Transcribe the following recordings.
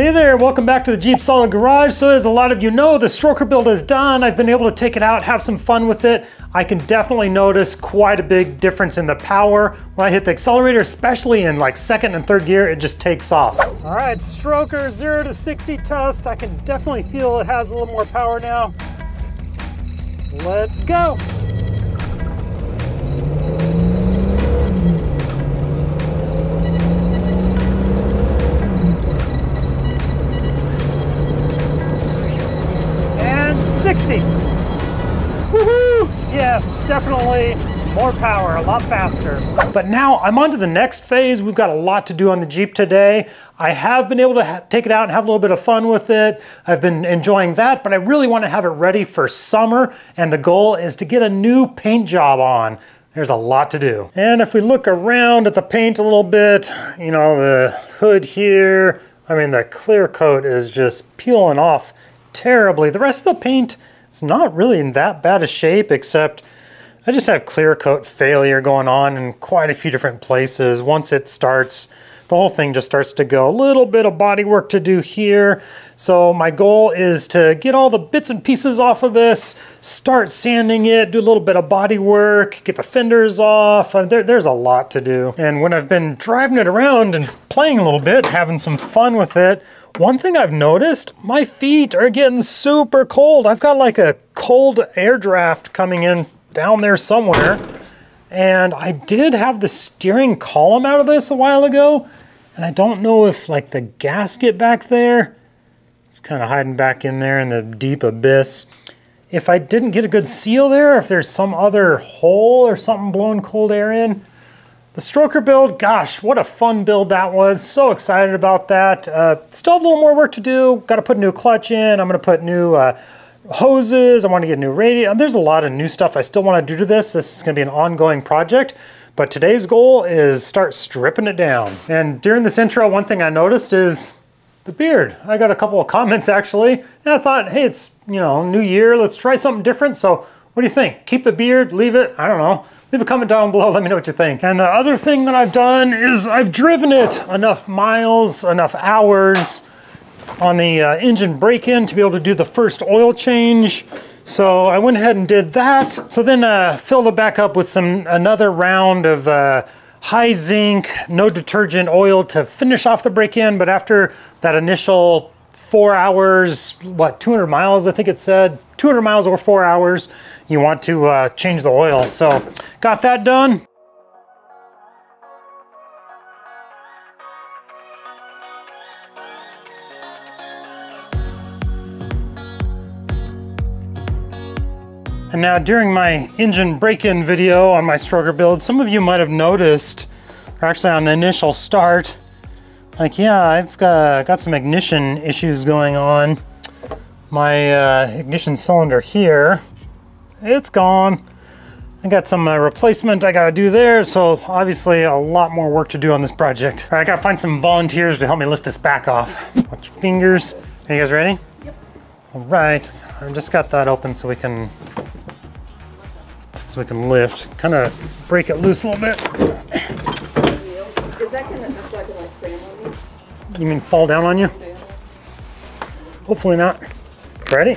Hey there, welcome back to the Jeep Solid Garage. So as a lot of you know, the stroker build is done. I've been able to take it out, have some fun with it. I can definitely notice quite a big difference in the power. When I hit the accelerator, especially in like second and third gear, it just takes off. All right, stroker zero to 60 test. I can definitely feel it has a little more power now. Let's go. 60. Woohoo! Yes, definitely more power, a lot faster. But now I'm on to the next phase. We've got a lot to do on the Jeep today. I have been able to take it out and have a little bit of fun with it. I've been enjoying that, but I really want to have it ready for summer. And the goal is to get a new paint job on. There's a lot to do. And if we look around at the paint a little bit, you know, the hood here, I mean, the clear coat is just peeling off terribly. The rest of the paint is not really in that bad a shape, except I just have clear coat failure going on in quite a few different places. Once it starts, the whole thing just starts to go. A little bit of body work to do here. So my goal is to get all the bits and pieces off of this, start sanding it, do a little bit of body work, get the fenders off. Uh, there, there's a lot to do. And when I've been driving it around and playing a little bit, having some fun with it, one thing I've noticed, my feet are getting super cold. I've got like a cold air draft coming in down there somewhere. And I did have the steering column out of this a while ago. And I don't know if like the gasket back there, it's kind of hiding back in there in the deep abyss. If I didn't get a good seal there, if there's some other hole or something blowing cold air in. The stroker build, gosh, what a fun build that was. So excited about that. Uh, still have a little more work to do. Got to put a new clutch in. I'm going to put new uh, hoses. I want to get a new radio. There's a lot of new stuff I still want to do to this. This is going to be an ongoing project. But today's goal is start stripping it down. And during this intro, one thing I noticed is the beard. I got a couple of comments actually. And I thought, hey, it's, you know, new year. Let's try something different. So what do you think? Keep the beard, leave it? I don't know. Leave a comment down below, let me know what you think. And the other thing that I've done is I've driven it enough miles, enough hours on the uh, engine break-in to be able to do the first oil change. So I went ahead and did that. So then uh, filled it back up with some another round of uh, high zinc, no detergent oil to finish off the break-in. But after that initial four hours, what, 200 miles, I think it said, 200 miles or four hours, you want to uh, change the oil. So got that done. And now during my engine break-in video on my stroker build, some of you might have noticed, or actually on the initial start, like, yeah, I've got, got some ignition issues going on. My uh, ignition cylinder here, it's gone. I got some uh, replacement I gotta do there, so obviously a lot more work to do on this project. All right, I gotta find some volunteers to help me lift this back off. Watch your fingers. Are you guys ready? Yep. All right, I just got that open so we can so we can lift. Kind of break it loose a little bit. Is that gonna, that's not gonna like cram on me? You mean fall down on you? Stay on it? Hopefully not. Ready?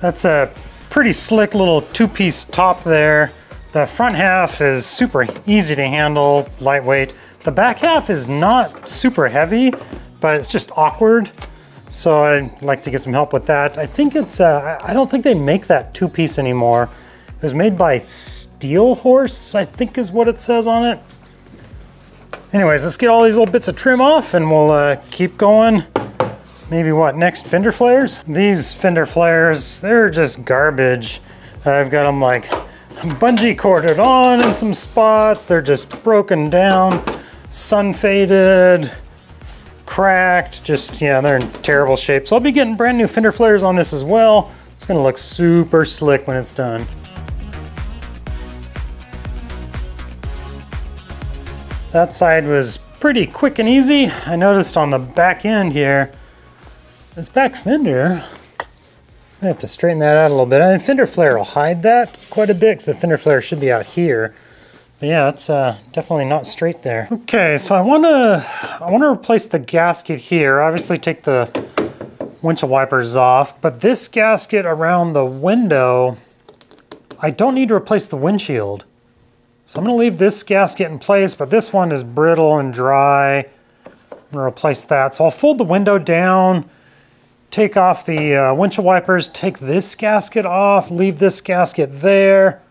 That's a pretty slick little two-piece top there. The front half is super easy to handle, lightweight. The back half is not super heavy, but it's just awkward. So I'd like to get some help with that. I think it's, uh, I don't think they make that two-piece anymore. It was made by Steel Horse, I think is what it says on it. Anyways, let's get all these little bits of trim off and we'll uh, keep going. Maybe what, next fender flares? These fender flares, they're just garbage. I've got them like bungee corded on in some spots. They're just broken down, sun faded, cracked, just, yeah, they're in terrible shape. So I'll be getting brand new fender flares on this as well. It's gonna look super slick when it's done. That side was pretty quick and easy. I noticed on the back end here, this back fender, I have to straighten that out a little bit. And fender flare will hide that quite a bit because the fender flare should be out here. But yeah, it's uh, definitely not straight there. Okay, so I wanna, I wanna replace the gasket here. Obviously take the windshield wipers off, but this gasket around the window, I don't need to replace the windshield. So I'm gonna leave this gasket in place, but this one is brittle and dry. I'm gonna replace that. So I'll fold the window down, take off the uh, windshield wipers, take this gasket off, leave this gasket there.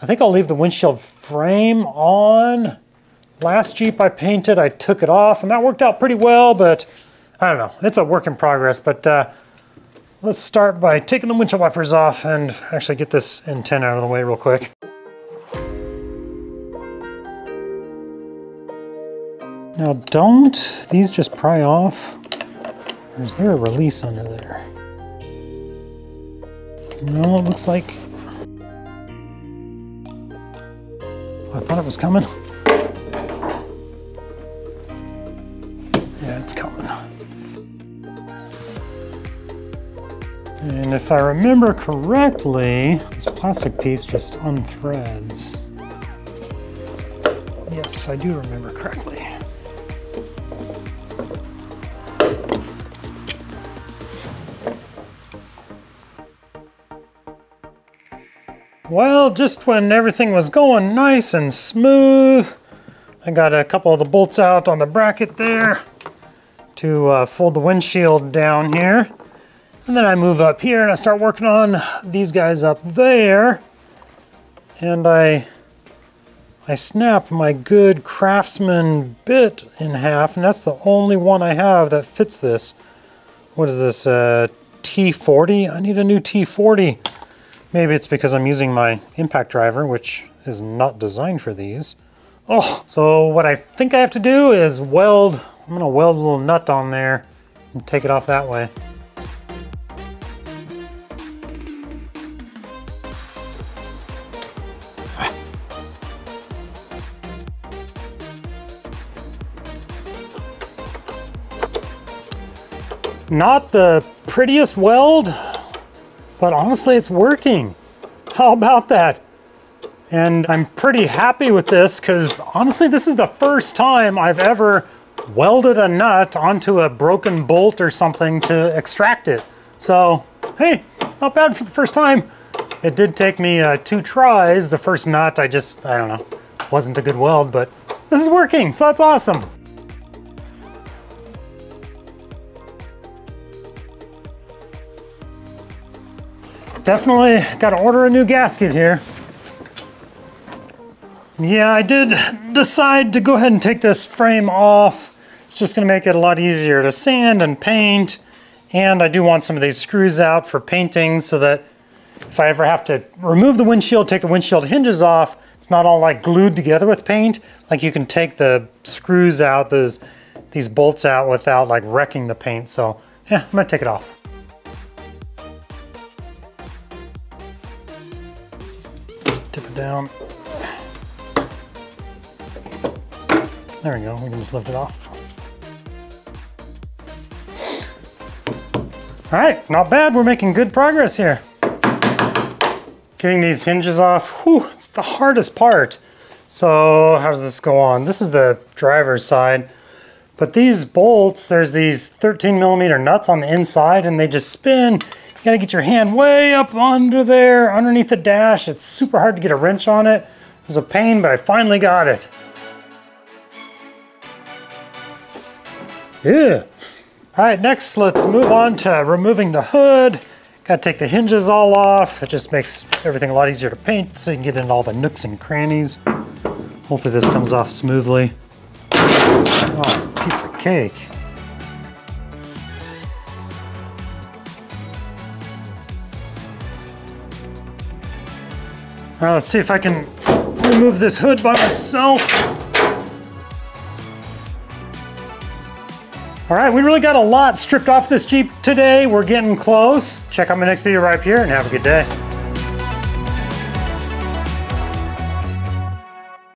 I think I'll leave the windshield frame on. Last Jeep I painted, I took it off and that worked out pretty well, but I don't know. It's a work in progress, but uh, let's start by taking the windshield wipers off and actually get this antenna out of the way real quick. Now don't these just pry off? Or is there a release under there? No, it looks like I thought it was coming. Yeah, it's coming. And if I remember correctly, this plastic piece just unthreads. Yes, I do remember correctly. Well, just when everything was going nice and smooth, I got a couple of the bolts out on the bracket there to uh, fold the windshield down here. And then I move up here and I start working on these guys up there. And I, I snap my good Craftsman bit in half, and that's the only one I have that fits this. What is this, uh, T40? I need a new T40. Maybe it's because I'm using my impact driver, which is not designed for these. Oh, so what I think I have to do is weld, I'm gonna weld a little nut on there and take it off that way. Not the prettiest weld, but honestly, it's working. How about that? And I'm pretty happy with this because honestly, this is the first time I've ever welded a nut onto a broken bolt or something to extract it. So, hey, not bad for the first time. It did take me uh, two tries. The first nut, I just, I don't know, wasn't a good weld, but this is working, so that's awesome. Definitely got to order a new gasket here. Yeah, I did decide to go ahead and take this frame off. It's just going to make it a lot easier to sand and paint. And I do want some of these screws out for painting so that if I ever have to remove the windshield, take the windshield hinges off, it's not all like glued together with paint. Like you can take the screws out, those, these bolts out without like wrecking the paint. So yeah, I'm gonna take it off. Down. There we go, we can just lift it off. All right, not bad, we're making good progress here. Getting these hinges off, whew, it's the hardest part. So how does this go on? This is the driver's side. But these bolts, there's these 13 millimeter nuts on the inside and they just spin. You gotta get your hand way up under there, underneath the dash. It's super hard to get a wrench on it. It was a pain, but I finally got it. Yeah. All right, next let's move on to removing the hood. Gotta take the hinges all off. It just makes everything a lot easier to paint so you can get in all the nooks and crannies. Hopefully this comes off smoothly. Oh, piece of cake. All right, let's see if I can remove this hood by myself. All right, we really got a lot stripped off this Jeep today. We're getting close. Check out my next video right up here and have a good day.